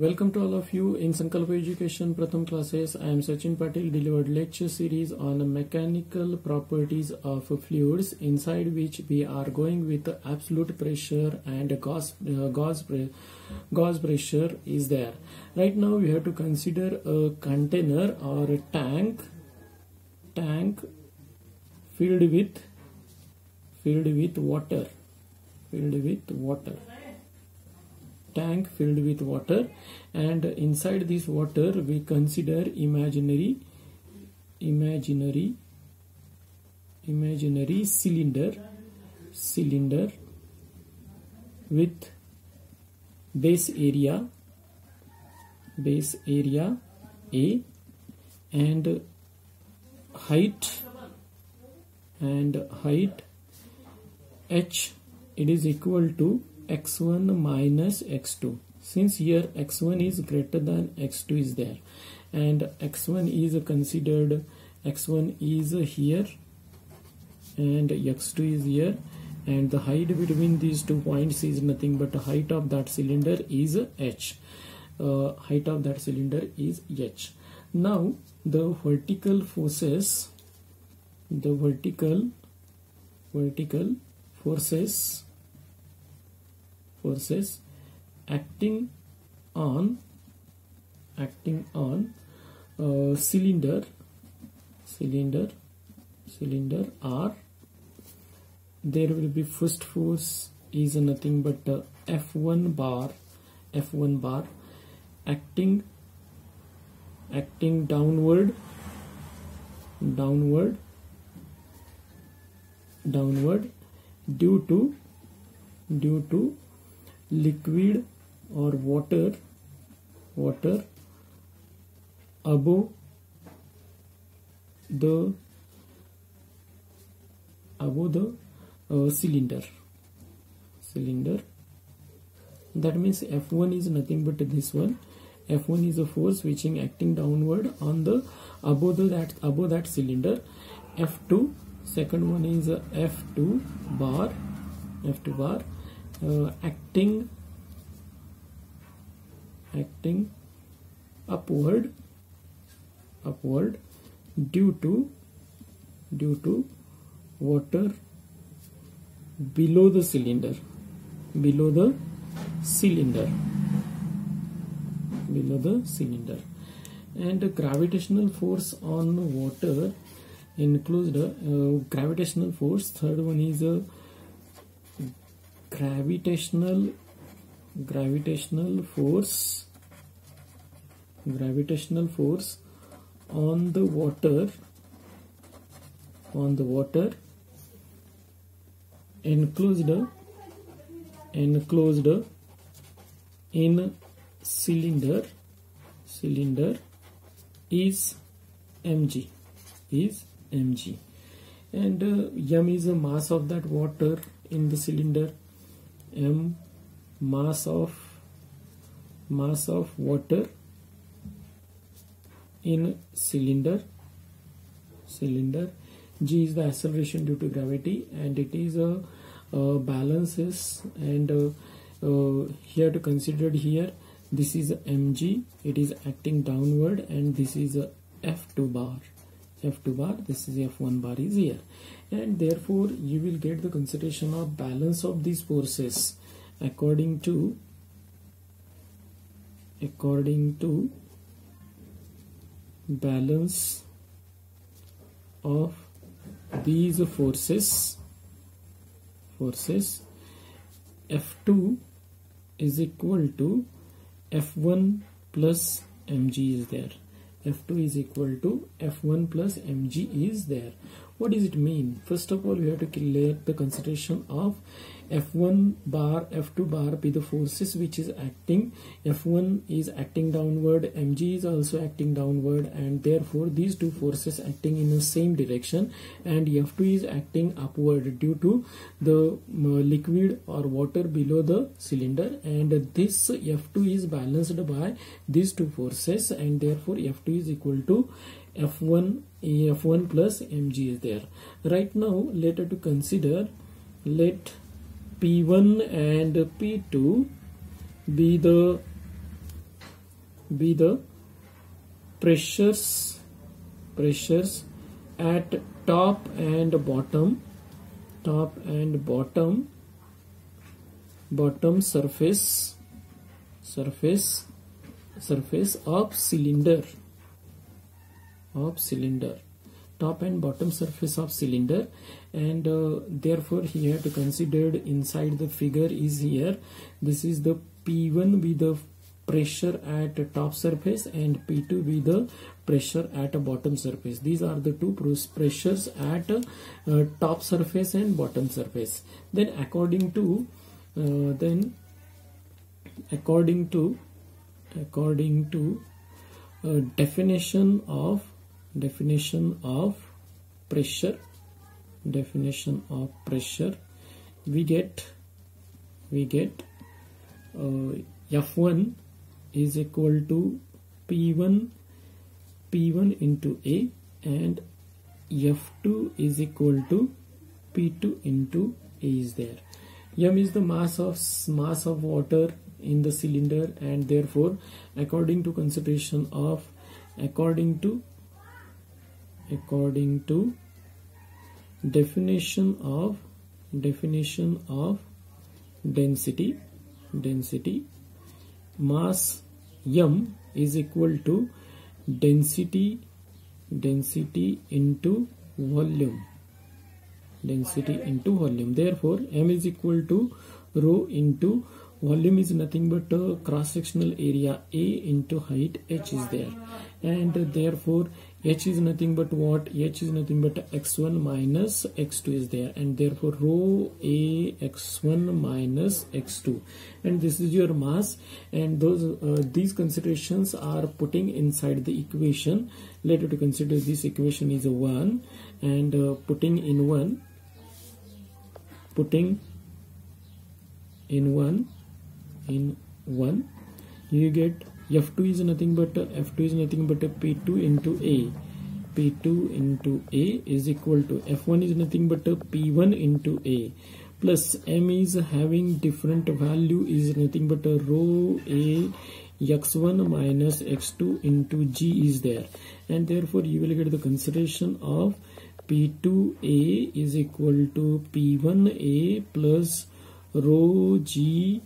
Welcome to all of you in Sankalpa Education Pratham classes. I am Sachin Patil delivered lecture series on mechanical properties of fluids inside which we are going with absolute pressure and gauge, uh, gauge pressure is there. Right now we have to consider a container or a tank tank filled with filled with water filled with water tank filled with water and inside this water we consider imaginary imaginary imaginary cylinder cylinder with base area base area a and height and height h it is equal to x1 minus x2 since here x1 is greater than x2 is there and x1 is considered x1 is here and x2 is here and the height between these two points is nothing but the height of that cylinder is h. Uh, height of that cylinder is h. Now the vertical forces the vertical vertical forces forces acting on acting on uh, cylinder cylinder cylinder R there will be first force is nothing but uh, F1 bar F1 bar acting acting downward downward downward due to due to liquid or water water above the above the uh, cylinder cylinder that means f1 is nothing but this one f1 is a force which is acting downward on the above the that above that cylinder f2 second one is f2 bar f2 bar uh, acting. Acting. Upward. Upward. Due to. Due to. Water. Below the cylinder. Below the cylinder. Below the cylinder. And the gravitational force on water includes the uh, gravitational force. Third one is a gravitational gravitational force gravitational force on the water on the water enclosed enclosed in cylinder cylinder is mg is mg. And uh, m is the mass of that water in the cylinder m mass of mass of water in cylinder. Cylinder. G is the acceleration due to gravity and it is a, a balances and uh, uh, here to consider here this is mg it is acting downward and this is a f2 bar. F2 bar this is f1 bar is here and therefore you will get the consideration of balance of these forces according to according to balance of these forces forces F2 is equal to F1 plus mg is there. F2 is equal to F1 plus mg is there what does it mean? First of all we have to clear the consideration of f1 bar f2 bar be the forces which is acting. F1 is acting downward. Mg is also acting downward. And therefore these two forces acting in the same direction. And f2 is acting upward due to the uh, liquid or water below the cylinder. And this f2 is balanced by these two forces. And therefore f2 is equal to f1 f1 plus mg is there. Right now later to consider let P1 and P2 be the be the pressures pressures at top and bottom top and bottom bottom surface surface surface of cylinder of cylinder. Top and bottom surface of cylinder. And uh, therefore here to considered inside the figure is here. This is the P1 with the pressure at top surface and P2 with the pressure at a bottom surface. These are the two pressures at uh, top surface and bottom surface. Then according to uh, then according to according to uh, definition of definition of pressure definition of pressure we get we get uh, F1 is equal to P1 P1 into A and F2 is equal to P2 into A is there. M is the mass of mass of water in the cylinder and therefore according to consideration of according to according to definition of definition of density density mass m is equal to density density into volume density into volume. Therefore m is equal to rho into volume is nothing but cross sectional area a into height h is there. And therefore h is nothing but what? H is nothing but x1 minus x2 is there and therefore rho a x1 minus x2 and this is your mass and those uh, these considerations are putting inside the equation. Later to consider this equation is a 1 and uh, putting in 1 putting in 1 in 1 you get f2 is nothing but f2 is nothing but a p2 into a. P2 into a is equal to f1 is nothing but a p1 into a. Plus m is having different value is nothing but a rho a x1 minus x2 into g is there. And therefore you will get the consideration of p2a is equal to p1a plus rho g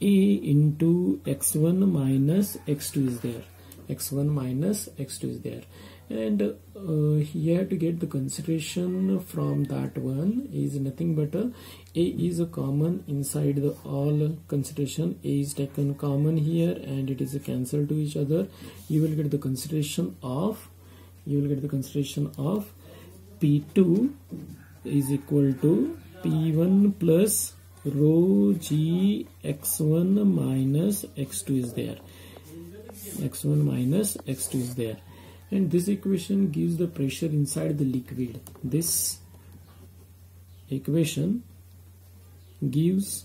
a into x1 minus x2 is there. X1 minus x2 is there. And uh, here to get the consideration from that one is nothing but a, a is a common inside the all consideration. A is taken common here and it is a cancel to each other. You will get the consideration of you will get the consideration of p2 is equal to p1 plus rho g x1 minus x2 is there. X1 minus x2 is there. And this equation gives the pressure inside the liquid. This equation gives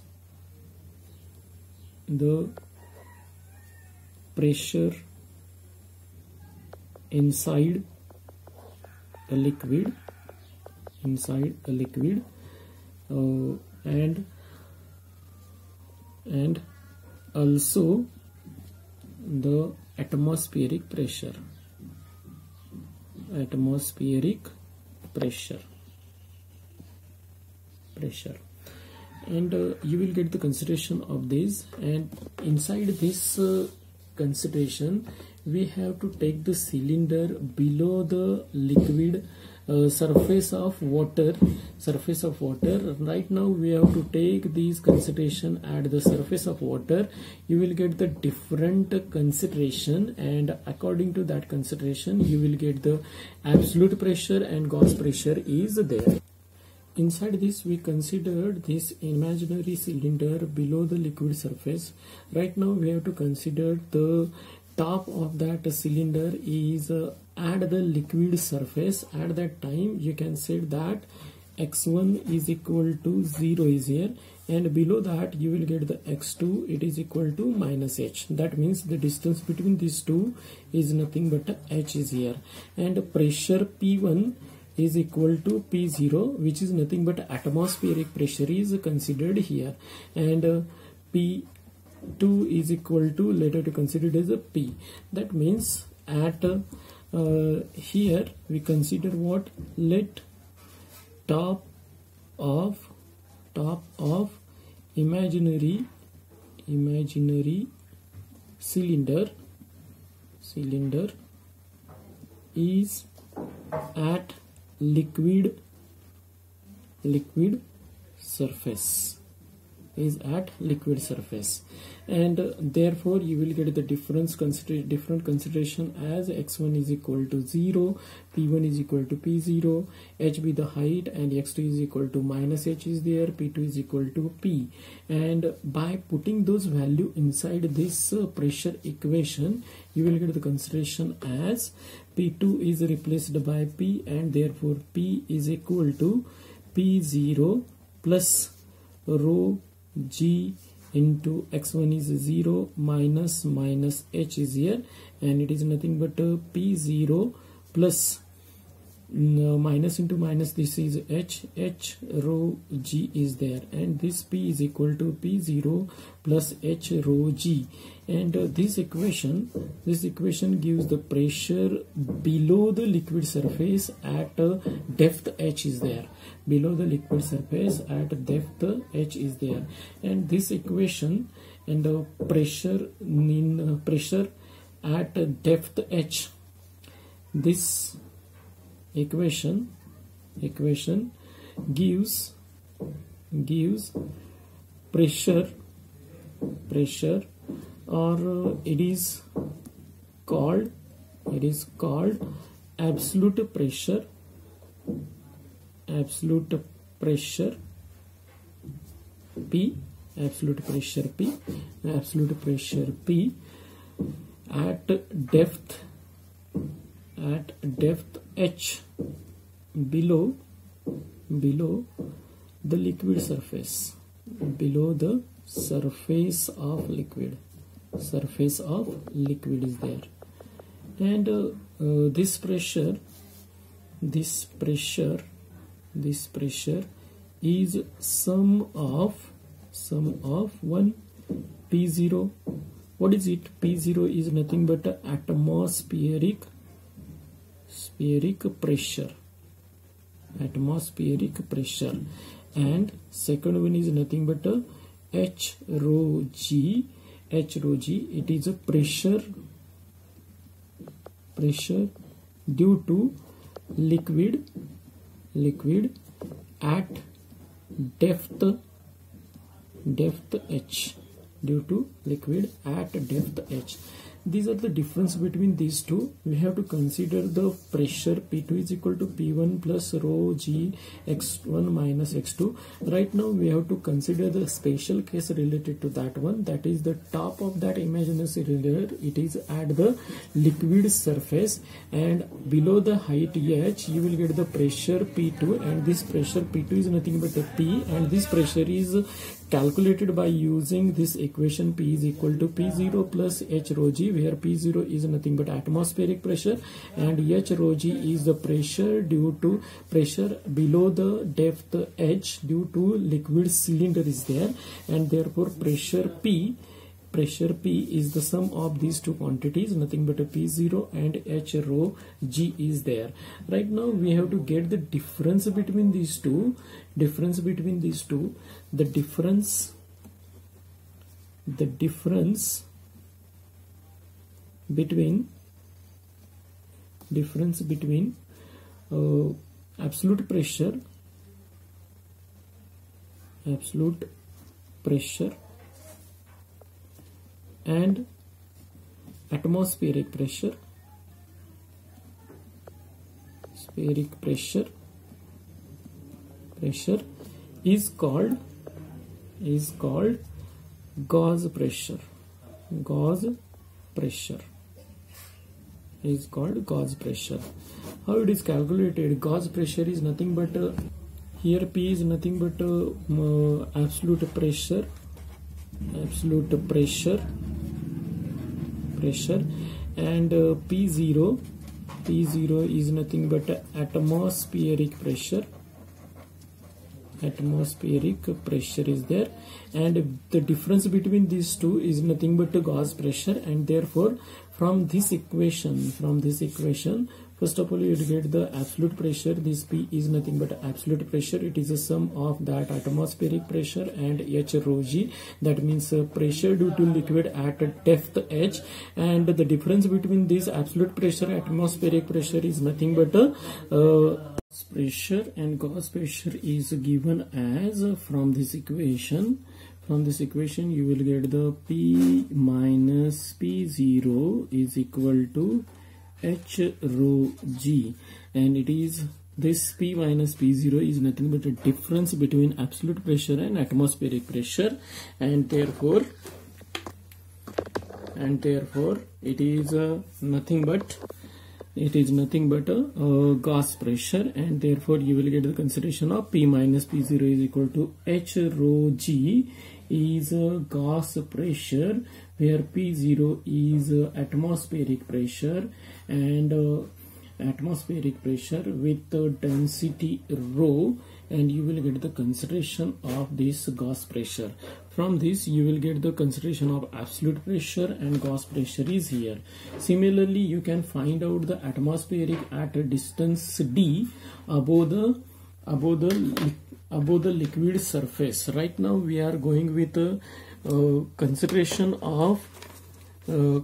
the pressure inside a liquid inside a liquid uh, and and also the atmospheric pressure. Atmospheric pressure. Pressure. And uh, you will get the consideration of this. And inside this uh, consideration we have to take the cylinder below the liquid uh, surface of water surface of water. Right now we have to take these consideration at the surface of water. You will get the different consideration and according to that consideration you will get the absolute pressure and gauge pressure is there. Inside this we considered this imaginary cylinder below the liquid surface. Right now we have to consider the top of that cylinder is at the liquid surface. At that time you can say that x1 is equal to 0 is here and below that you will get the x2 it is equal to minus h. That means the distance between these two is nothing but h is here. And pressure p1 is equal to p0 which is nothing but atmospheric pressure is considered here. And uh, p 2 is equal to later to consider it as a p. That means at uh, Uh, here we consider what? Let top of top of imaginary imaginary cylinder cylinder is at liquid liquid surface is at liquid surface. And uh, therefore you will get the difference consider different consideration as x1 is equal to 0 p1 is equal to p0 h be the height and x2 is equal to minus h is there p2 is equal to p. And by putting those value inside this uh, pressure equation you will get the consideration as p2 is replaced by p and therefore p is equal to p0 plus rho g into x1 is 0 minus minus h is here and it is nothing but uh, p0 plus uh, minus into minus this is h h rho g is there and this p is equal to p0 plus h rho g and uh, this equation this equation gives the pressure below the liquid surface at uh, depth h is there. Below the liquid surface at depth h is there. And this equation and the pressure in uh, pressure at depth h this equation equation gives gives pressure pressure or it is called it is called absolute pressure absolute pressure P absolute pressure P absolute pressure P at depth at depth H below below the liquid surface below the surface of liquid surface of liquid is there. And uh, uh, this pressure this pressure this pressure is sum of sum of one p0 what is it? P0 is nothing but atmospheric atmospheric pressure. Atmospheric pressure. And second one is nothing but h rho g h rho it is a pressure pressure due to liquid liquid at depth depth h due to liquid at depth h these are the difference between these two. We have to consider the pressure p2 is equal to p1 plus rho g x1 minus x2 right now we have to consider the special case related to that one. That is the top of that imaginary cylinder. It is at the liquid surface. And below the height h you will get the pressure p2 and this pressure p2 is nothing but the p. And this pressure is calculated by using this equation P is equal to P0 plus H rho g where P0 is nothing but atmospheric pressure and H rho g is the pressure due to pressure below the depth H due to liquid cylinder is there and therefore pressure P pressure P is the sum of these two quantities nothing but a P0 and H rho G is there. Right now we have to get the difference between these two difference between these two. The difference the difference between difference between uh, absolute pressure absolute pressure and atmospheric pressure. Atmospheric pressure. Pressure is called is called gauge pressure. Gauge pressure is called gauge pressure. How it is calculated? Gauge pressure is nothing but uh, here p is nothing but uh, absolute pressure. Absolute pressure pressure and uh, p0 p0 is nothing but atmospheric pressure. Atmospheric pressure is there. And the difference between these two is nothing but gauge pressure. And therefore from this equation from this equation first of all you will get the absolute pressure. This p is nothing but absolute pressure. It is a sum of that atmospheric pressure and h rho g. That means uh, pressure due to liquid at depth h. And the difference between this absolute pressure atmospheric pressure is nothing but a uh, pressure. And gauge pressure is given as from this equation. From this equation you will get the p minus p0 is equal to h rho g and it is this p minus p0 is nothing but a difference between absolute pressure and atmospheric pressure. And therefore and therefore it is uh, nothing but it is nothing but a uh, gauge pressure. And therefore you will get the consideration of P minus P0 is equal to H rho G is a gauge pressure where P0 is atmospheric pressure and uh, atmospheric pressure with the density rho and you will get the consideration of this gauge pressure. From this you will get the consideration of absolute pressure and gauge pressure is here. Similarly you can find out the atmospheric at a distance d above the above the above the liquid surface. Right now we are going with a uh, consideration of uh,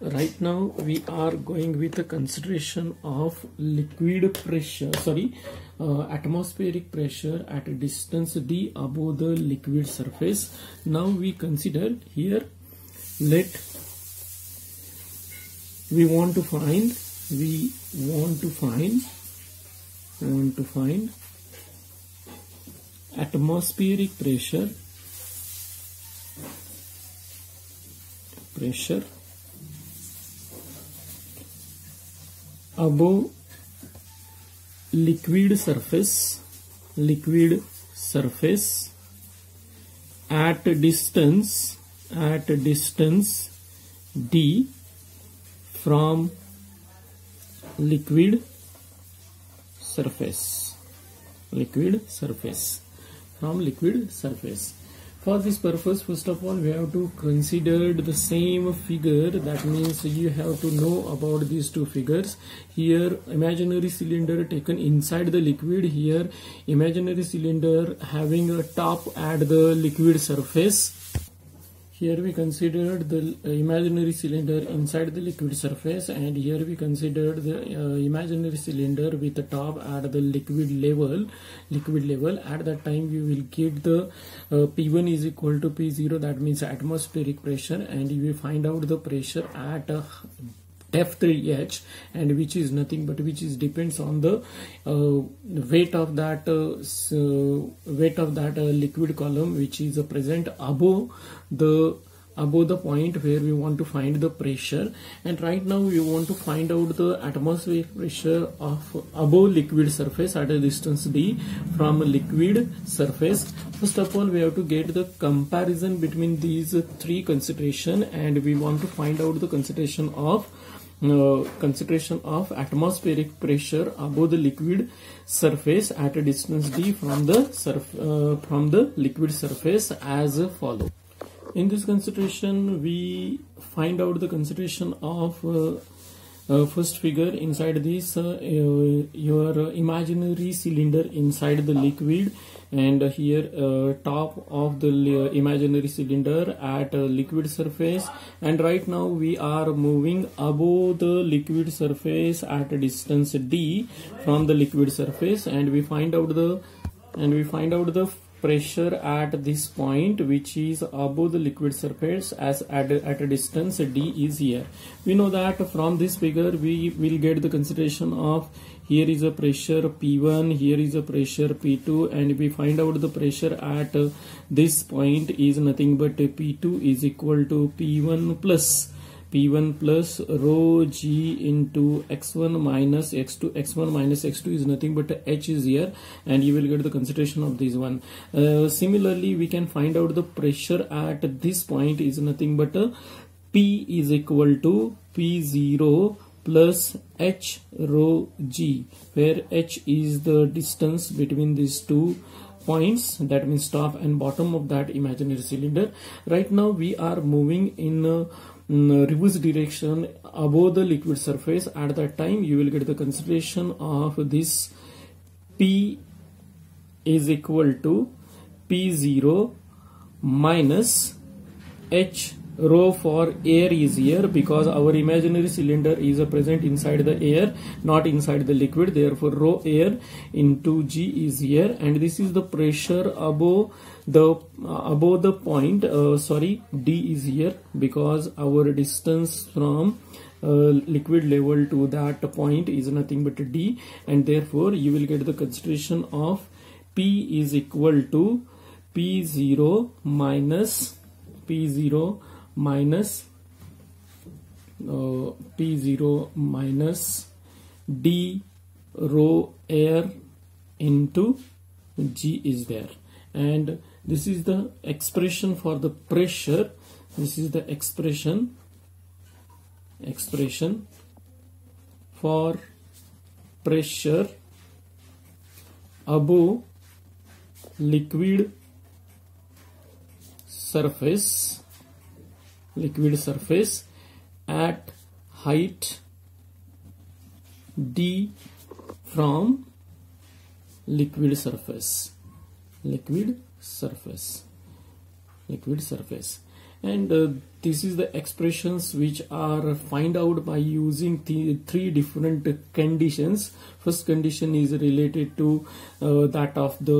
right now we are going with a consideration of liquid pressure sorry uh, atmospheric pressure at a distance d above the liquid surface. Now we consider here let we want to find we want to find want to find atmospheric pressure pressure above liquid surface liquid surface at distance at distance d from liquid surface liquid surface from liquid surface for this purpose first of all we have to consider the same figure. That means you have to know about these two figures. Here imaginary cylinder taken inside the liquid. Here imaginary cylinder having a top at the liquid surface here we considered the uh, imaginary cylinder inside the liquid surface and here we considered the uh, imaginary cylinder with the top at the liquid level liquid level. At that time we will get the uh, P1 is equal to P0 that means atmospheric pressure. And you will find out the pressure at a f3h and which is nothing but which is depends on the uh, weight of that uh, so weight of that uh, liquid column which is a present above the above the point where we want to find the pressure. And right now we want to find out the atmospheric pressure of above liquid surface at a distance d from liquid surface. First of all we have to get the comparison between these three consideration and we want to find out the consideration of uh, consideration of atmospheric pressure above the liquid surface at a distance d from the surf, uh, from the liquid surface as follow in this consideration we find out the consideration of uh, uh, first figure inside this uh, uh, your imaginary cylinder inside the liquid and here uh, top of the imaginary cylinder at liquid surface. And right now we are moving above the liquid surface at a distance d from the liquid surface and we find out the and we find out the pressure at this point which is above the liquid surface as at a, at a distance d is here. We know that from this figure we will get the consideration of here is a pressure P1 here is a pressure P2 and we find out the pressure at uh, this point is nothing but P2 is equal to P1 plus P1 plus rho G into X1 minus X2 X1 minus X2 is nothing but H is here and you will get the consideration of this one. Uh, similarly we can find out the pressure at this point is nothing but P is equal to P0 plus h rho g where h is the distance between these two points. That means top and bottom of that imaginary cylinder. Right now we are moving in uh, reverse direction above the liquid surface. At that time you will get the consideration of this p is equal to p0 minus h rho for air is here because our imaginary cylinder is present inside the air not inside the liquid. Therefore rho air into g is here. And this is the pressure above the uh, above the point uh, sorry d is here because our distance from uh, liquid level to that point is nothing but d and therefore you will get the concentration of p is equal to p0 minus p0 minus uh, P0 minus D rho air into G is there. And this is the expression for the pressure. This is the expression expression for pressure above liquid surface liquid surface at height d from liquid surface liquid surface. Liquid surface. And uh, this is the expressions which are find out by using th three different conditions. First condition is related to uh, that of the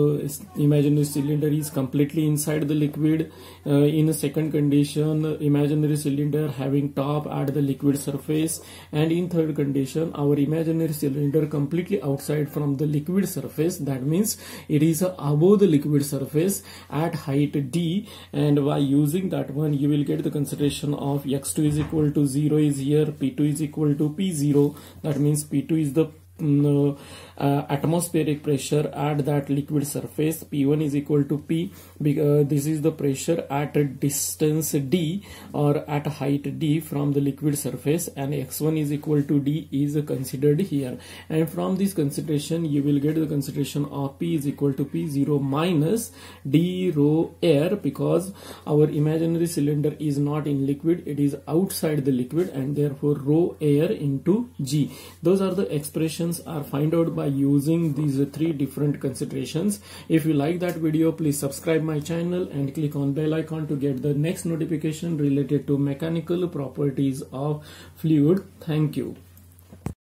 imaginary cylinder is completely inside the liquid. Uh, in a second condition imaginary cylinder having top at the liquid surface. And in third condition our imaginary cylinder completely outside from the liquid surface. That means it is above the liquid surface at height d. And by using that one you will get the consideration of x2 is equal to 0 is here p2 is equal to p0 that means p2 is the mm, uh, Uh, atmospheric pressure at that liquid surface P1 is equal to P because uh, this is the pressure at a distance D or at height D from the liquid surface and X1 is equal to D is considered here. And from this consideration you will get the consideration of P is equal to P0 minus D rho air because our imaginary cylinder is not in liquid it is outside the liquid and therefore rho air into G. Those are the expressions are find out by using these three different considerations. If you like that video, please subscribe my channel and click on bell icon to get the next notification related to mechanical properties of fluid. Thank you.